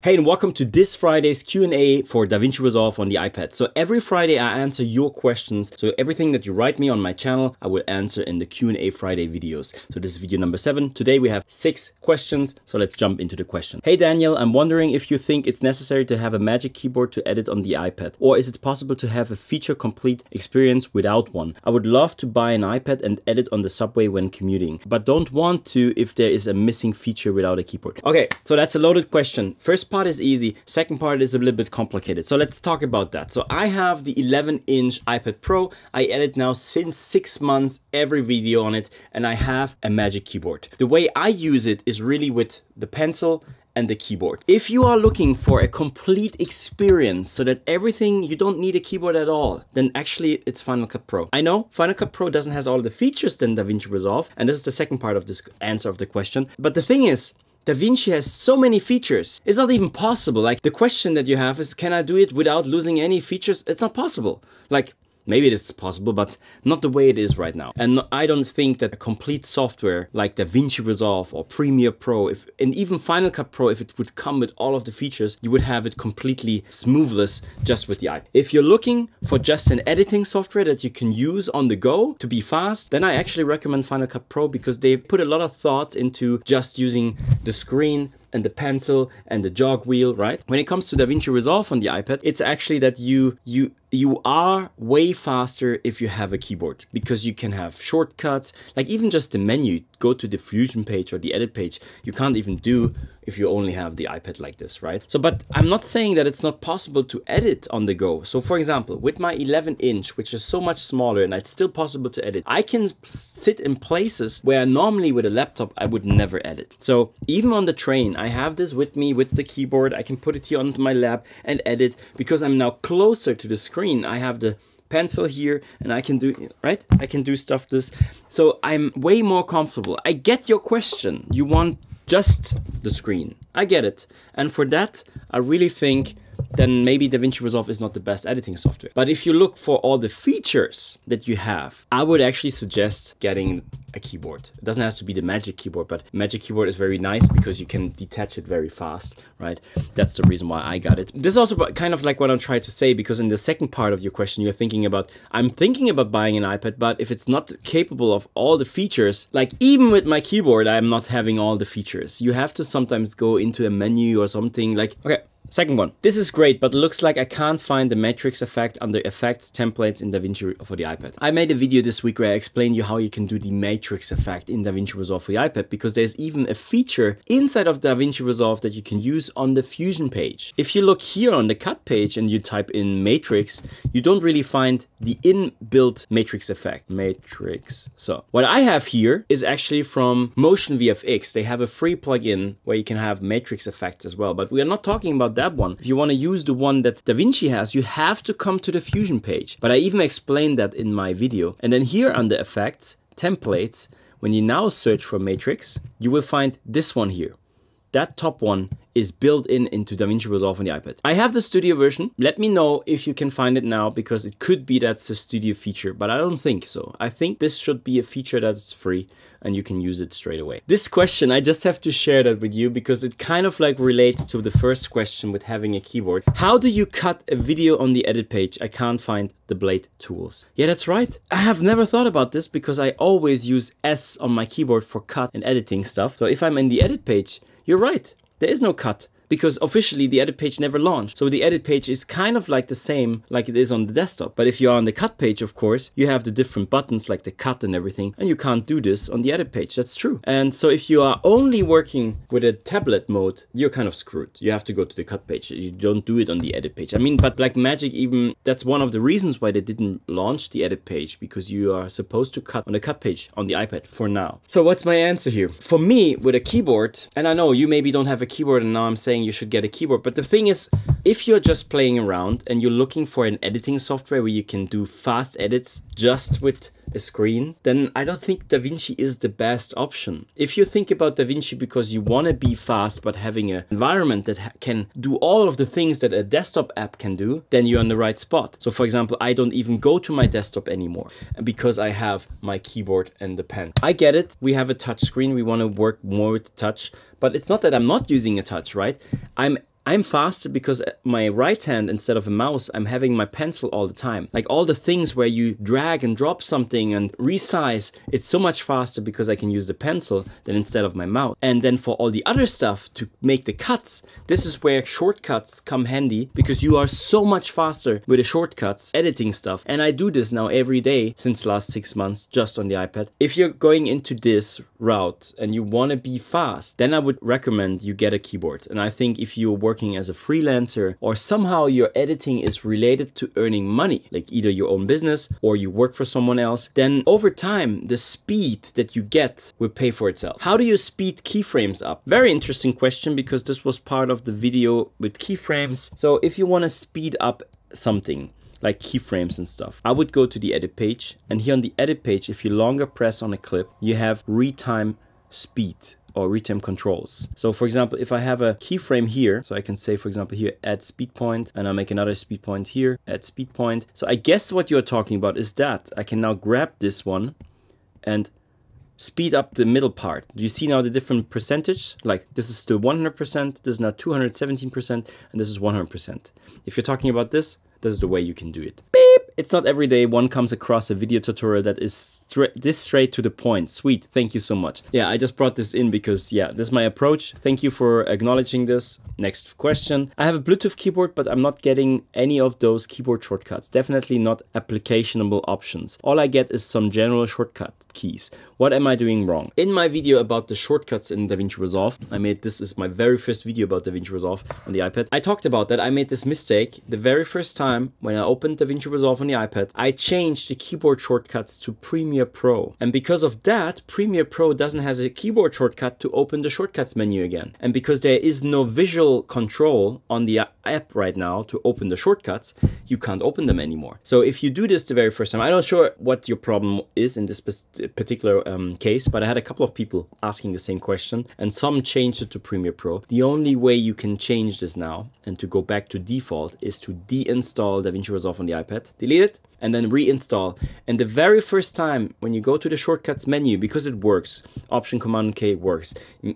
Hey and welcome to this Friday's Q&A for DaVinci Resolve on the iPad. So every Friday I answer your questions. So everything that you write me on my channel, I will answer in the Q&A Friday videos. So this is video number seven. Today we have six questions. So let's jump into the question. Hey Daniel, I'm wondering if you think it's necessary to have a magic keyboard to edit on the iPad or is it possible to have a feature complete experience without one? I would love to buy an iPad and edit on the subway when commuting, but don't want to if there is a missing feature without a keyboard. Okay, so that's a loaded question. First part is easy. Second part is a little bit complicated. So let's talk about that. So I have the 11 inch iPad Pro. I edit now since six months every video on it and I have a magic keyboard. The way I use it is really with the pencil and the keyboard. If you are looking for a complete experience so that everything, you don't need a keyboard at all, then actually it's Final Cut Pro. I know Final Cut Pro doesn't has all the features than DaVinci Resolve, and this is the second part of this answer of the question. But the thing is, DaVinci has so many features. It's not even possible. Like the question that you have is, can I do it without losing any features? It's not possible. Like Maybe it is possible, but not the way it is right now. And I don't think that a complete software like DaVinci Resolve or Premiere Pro, if, and even Final Cut Pro, if it would come with all of the features, you would have it completely smoothless just with the eye. If you're looking for just an editing software that you can use on the go to be fast, then I actually recommend Final Cut Pro because they put a lot of thoughts into just using the screen and the pencil and the jog wheel, right? When it comes to DaVinci Resolve on the iPad, it's actually that you you you are way faster if you have a keyboard because you can have shortcuts like even just the menu go to the fusion page or the edit page you can't even do if you only have the ipad like this right so but i'm not saying that it's not possible to edit on the go so for example with my 11 inch which is so much smaller and it's still possible to edit i can sit in places where normally with a laptop i would never edit so even on the train i have this with me with the keyboard i can put it here onto my lap and edit because i'm now closer to the screen screen. I have the pencil here and I can do, right? I can do stuff this. So I'm way more comfortable. I get your question. You want just the screen. I get it. And for that, I really think then maybe DaVinci Resolve is not the best editing software. But if you look for all the features that you have, I would actually suggest getting a keyboard. It doesn't have to be the Magic Keyboard, but Magic Keyboard is very nice because you can detach it very fast, right? That's the reason why I got it. This is also kind of like what I'm trying to say because in the second part of your question, you're thinking about, I'm thinking about buying an iPad, but if it's not capable of all the features, like even with my keyboard, I'm not having all the features. You have to sometimes go into a menu or something like, okay, Second one. This is great, but looks like I can't find the matrix effect under effects templates in DaVinci Resolve for the iPad. I made a video this week where I explained you how you can do the matrix effect in DaVinci Resolve for the iPad because there's even a feature inside of DaVinci Resolve that you can use on the Fusion page. If you look here on the cut page and you type in matrix, you don't really find the inbuilt matrix effect. Matrix. So what I have here is actually from Motion VFX. They have a free plugin where you can have matrix effects as well, but we are not talking about that one. If you want to use the one that DaVinci has, you have to come to the Fusion page. But I even explained that in my video. And then here under effects, templates, when you now search for matrix, you will find this one here. That top one is built in into DaVinci Resolve on the iPad. I have the studio version. Let me know if you can find it now because it could be that's the studio feature, but I don't think so. I think this should be a feature that's free and you can use it straight away. This question, I just have to share that with you because it kind of like relates to the first question with having a keyboard. How do you cut a video on the edit page? I can't find the blade tools. Yeah, that's right. I have never thought about this because I always use S on my keyboard for cut and editing stuff. So if I'm in the edit page, you're right. There is no cut because officially the edit page never launched. So the edit page is kind of like the same like it is on the desktop. But if you're on the cut page, of course, you have the different buttons like the cut and everything, and you can't do this on the edit page. That's true. And so if you are only working with a tablet mode, you're kind of screwed. You have to go to the cut page. You don't do it on the edit page. I mean, but Blackmagic even, that's one of the reasons why they didn't launch the edit page because you are supposed to cut on the cut page on the iPad for now. So what's my answer here? For me, with a keyboard, and I know you maybe don't have a keyboard and now I'm saying saying you should get a keyboard. But the thing is, if you're just playing around and you're looking for an editing software where you can do fast edits just with a screen, then I don't think DaVinci is the best option. If you think about DaVinci because you want to be fast but having an environment that can do all of the things that a desktop app can do, then you're on the right spot. So for example, I don't even go to my desktop anymore because I have my keyboard and the pen. I get it. We have a touch screen. We want to work more with touch, but it's not that I'm not using a touch, right? I'm I'm faster because my right hand, instead of a mouse, I'm having my pencil all the time. Like all the things where you drag and drop something and resize, it's so much faster because I can use the pencil than instead of my mouse. And then for all the other stuff to make the cuts, this is where shortcuts come handy because you are so much faster with the shortcuts, editing stuff. And I do this now every day since last six months just on the iPad. If you're going into this route and you want to be fast, then I would recommend you get a keyboard. And I think if you're working as a freelancer or somehow your editing is related to earning money, like either your own business or you work for someone else, then over time, the speed that you get will pay for itself. How do you speed keyframes up? Very interesting question because this was part of the video with keyframes. So if you want to speed up something, like keyframes and stuff. I would go to the edit page and here on the edit page, if you longer press on a clip, you have retime speed or retime controls. So for example, if I have a keyframe here, so I can say, for example, here, add speed point, and I'll make another speed point here, add speed point. So I guess what you're talking about is that I can now grab this one and speed up the middle part. Do you see now the different percentage? Like this is still 100%, this is now 217%, and this is 100%. If you're talking about this, this is the way you can do it. Beep! It's not every day one comes across a video tutorial that is this straight to the point. Sweet, thank you so much. Yeah, I just brought this in because, yeah, this is my approach. Thank you for acknowledging this. Next question. I have a Bluetooth keyboard, but I'm not getting any of those keyboard shortcuts. Definitely not applicationable options. All I get is some general shortcut keys. What am I doing wrong? In my video about the shortcuts in DaVinci Resolve, I made this is my very first video about DaVinci Resolve on the iPad. I talked about that. I made this mistake the very first time when I opened DaVinci Resolve on the iPad. I changed the keyboard shortcuts to Premiere Pro. And because of that, Premiere Pro doesn't have a keyboard shortcut to open the shortcuts menu again. And because there is no visual control on the app right now to open the shortcuts, you can't open them anymore. So if you do this the very first time, I'm not sure what your problem is in this particular um, case, but I had a couple of people asking the same question and some changed it to Premiere Pro. The only way you can change this now and to go back to default is to deinstall DaVinci Resolve on the iPad, delete it, and then reinstall. And the very first time when you go to the shortcuts menu, because it works, Option Command K works,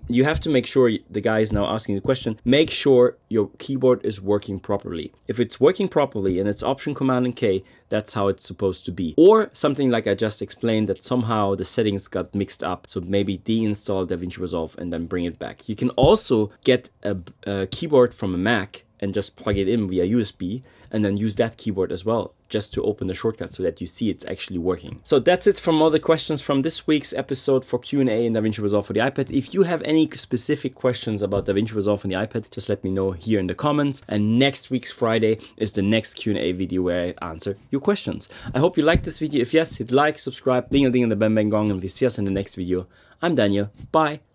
you have to make sure, the guy is now asking the question, make sure your keyboard is working properly. If it's working properly and it's Option Command K, that's how it's supposed to be. Or something like I just explained that somehow the settings got mixed up. So maybe deinstall DaVinci Resolve and then bring it back. You can also get a, a keyboard from a Mac and just plug it in via USB and then use that keyboard as well just to open the shortcut so that you see it's actually working. So that's it from all the questions from this week's episode for Q&A in DaVinci Resolve for the iPad. If you have any specific questions about DaVinci Resolve on the iPad, just let me know here in the comments. And next week's Friday is the next Q&A video where I answer your questions. I hope you liked this video. If yes, hit like, subscribe, ding a ding on the bang bang gong, and we see us in the next video. I'm Daniel. Bye.